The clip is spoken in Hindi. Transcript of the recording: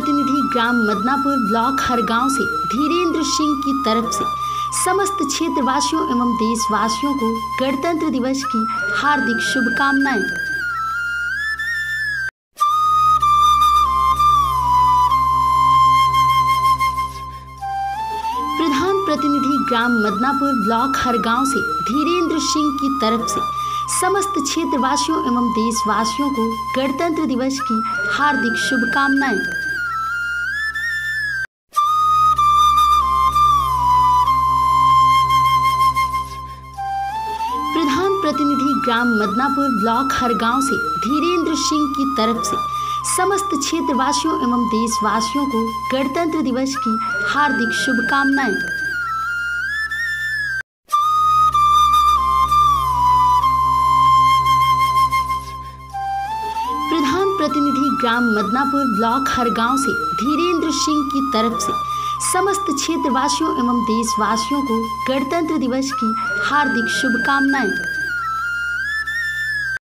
ग्राम मदनापुर ब्लॉक, हर हरगांव से धीरेन्द्र सिंह की तरफ़ से समस्त क्षेत्रवासियों एवं देशवासियों को गणतंत्र दिवस की हार्दिक शुभकामनाएँ। प्रधान प्रतिनिधि ग्राम मदनापुर ब्लॉक, हर हरगांव से धीरेन्द्र सिंह की तरफ़ से समस्त क्षेत्रवासियों एवं देशवासियों को गणतंत्र दिवस की हार्दिक शुभकामनाएँ। प्रतिनिधि ग्राम मदनापुर ब्लॉक हर हरगांव से धीरेन्द्र सिंह की तरफ़ से समस्त क्षेत्रवासियों एवं देशवासियों को गणतंत्र दिवस की हार्दिक शुभकामनाएँ। प्रधान प्रतिनिधि ग्राम मदनापुर ब्लॉक हर हरगांव से धीरेन्द्र सिंह की तरफ़ से समस्त क्षेत्रवासियों एवं देशवासियों को गणतंत्र दिवस की हार्दिक शुभकामनाएँ।